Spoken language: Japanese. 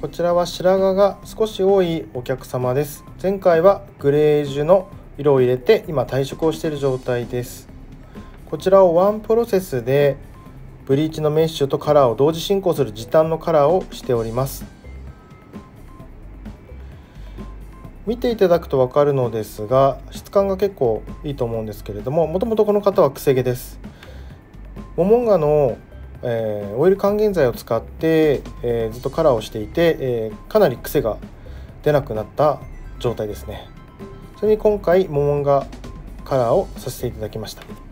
こちらは白髪が少し多いお客様です。前回はグレージュの色を入れて今退色をしている状態です。こちらをワンプロセスでブリーチのメッシュとカラーを同時進行する時短のカラーをしております。見ていただくと分かるのですが質感が結構いいと思うんですけれどももともとこの方はくせ毛です。モモンガのえー、オイル還元剤を使って、えー、ずっとカラーをしていて、えー、かなり癖が出なくなった状態ですね。それに今回モモンガカラーをさせていただきました。